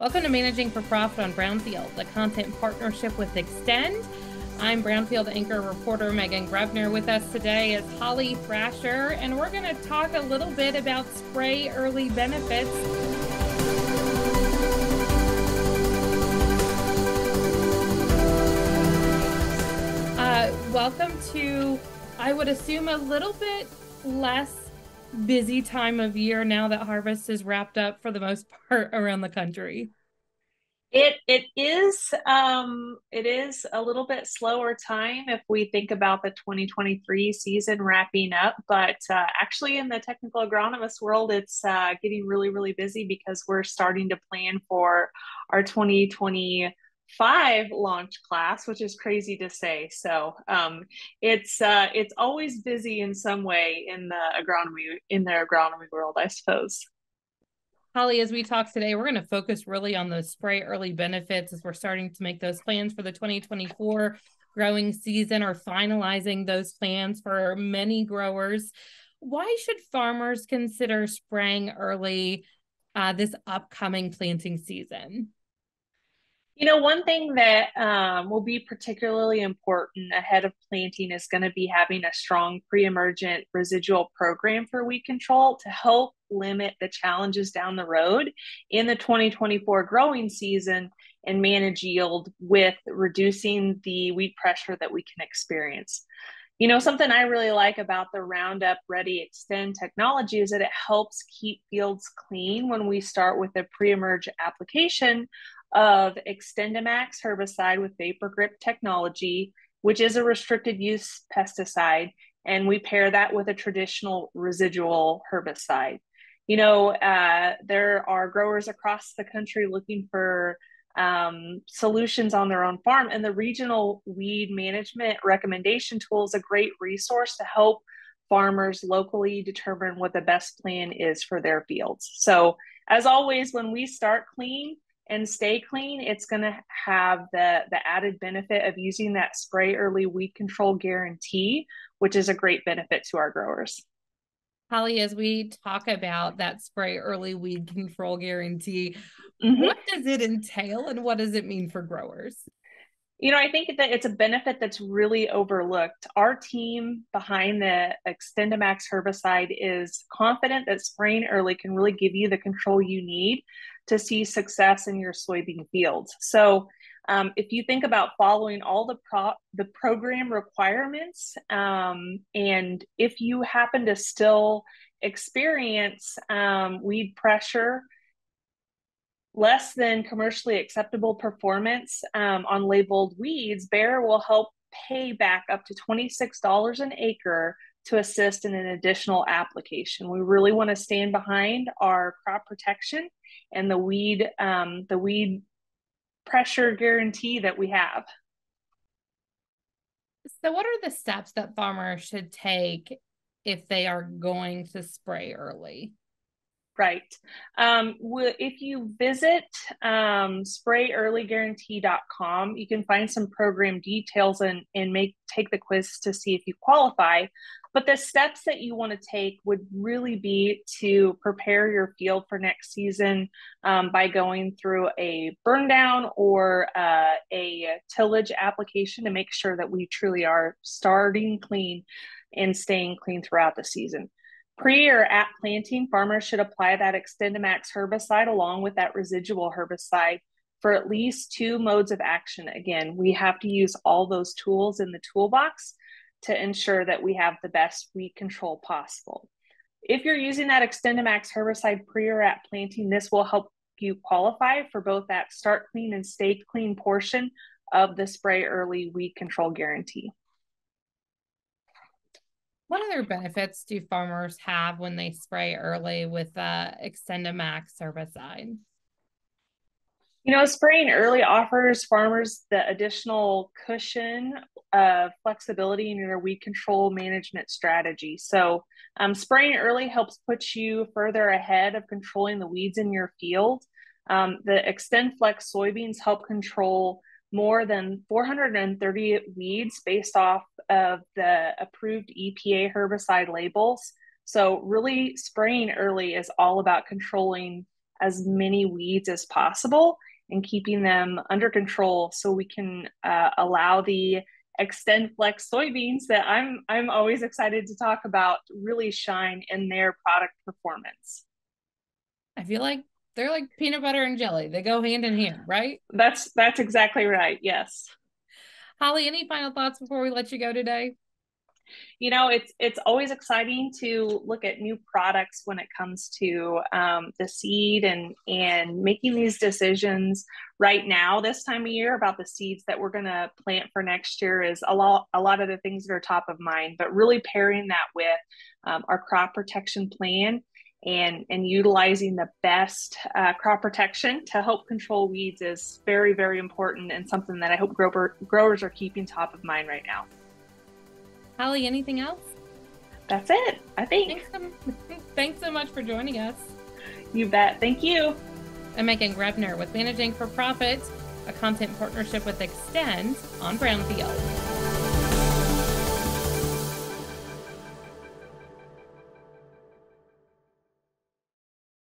Welcome to Managing for Profit on Brownfield, the content partnership with Extend. I'm Brownfield anchor reporter Megan Grebner. With us today is Holly Thrasher, and we're going to talk a little bit about spray early benefits. Uh, welcome to, I would assume, a little bit less busy time of year now that harvest is wrapped up for the most part around the country. It it is um, it is a little bit slower time if we think about the 2023 season wrapping up, but uh, actually in the technical agronomist world, it's uh, getting really really busy because we're starting to plan for our 2020 five launch class, which is crazy to say. So um, it's uh, it's always busy in some way in the agronomy in the agronomy world, I suppose. Holly, as we talk today, we're going to focus really on those spray early benefits as we're starting to make those plans for the 2024 growing season or finalizing those plans for many growers. Why should farmers consider spraying early uh, this upcoming planting season? You know, one thing that um, will be particularly important ahead of planting is going to be having a strong pre emergent residual program for weed control to help limit the challenges down the road in the 2024 growing season and manage yield with reducing the weed pressure that we can experience. You know, something I really like about the Roundup Ready Xtend technology is that it helps keep fields clean when we start with a pre emerge application of XtendiMax herbicide with VaporGrip technology, which is a restricted use pesticide, and we pair that with a traditional residual herbicide. You know, uh, there are growers across the country looking for um, solutions on their own farm, and the regional weed management recommendation tool is a great resource to help farmers locally determine what the best plan is for their fields. So, as always, when we start clean, and stay clean, it's going to have the, the added benefit of using that spray early weed control guarantee, which is a great benefit to our growers. Holly, as we talk about that spray early weed control guarantee, mm-hmm. what does it entail and what does it mean for growers? You know, I think that it's a benefit that's really overlooked. Our team behind the XtendiMax herbicide is confident that spraying early can really give you the control you need to see success in your soybean fields. So, um, if you think about following all the pro- the program requirements, um, and if you happen to still experience um, weed pressure less than commercially acceptable performance um, on labeled weeds, Bayer will help pay back up to $26 an acre to assist in an additional application. We really want to stand behind our crop protection and the weed um, the weed pressure guarantee that we have. So, what are the steps that farmers should take if they are going to spray early? Right. Um, if you visit um, sprayearlyguarantee.com, you can find some program details and, and make take the quiz to see if you qualify. But the steps that you want to take would really be to prepare your field for next season um, by going through a burn down or uh, a tillage application to make sure that we truly are starting clean and staying clean throughout the season. Pre or at planting, farmers should apply that XtendiMax herbicide along with that residual herbicide for at least two modes of action. Again, we have to use all those tools in the toolbox to ensure that we have the best weed control possible. If you're using that XtendiMax herbicide pre or at planting, this will help you qualify for both that start clean and stay clean portion of the spray early weed control guarantee. What other benefits do farmers have when they spray early with uh, XtendiMax herbicide? You know, spraying early offers farmers the additional cushion of flexibility in your weed control management strategy. So, um, spraying early helps put you further ahead of controlling the weeds in your field. Um, the XtendFlex soybeans help control more than 430 weeds based off of the approved EPA herbicide labels. So, really, spraying early is all about controlling as many weeds as possible and keeping them under control so we can uh, allow the XtendFlex soybeans that I'm I'm always excited to talk about really shine in their product performance. I feel like they're like peanut butter and jelly. They go hand in hand, right? That's that's exactly right. Yes. Holly, any final thoughts before we let you go today? You know it's it's always exciting to look at new products when it comes to um, the seed and and making these decisions. Right now this time of year about the seeds that we're going to plant for next year is a lot a lot of the things that are top of mind but really pairing that with um, our crop protection plan and and utilizing the best uh, crop protection to help control weeds is very very important and something that i hope grower, growers are keeping top of mind right now Holly, anything else? That's it, I think. Thanks so, thanks so much for joining us. You bet. Thank you. I'm Megan Grebner with Managing for Profit, a content partnership with Extend on Brownfield.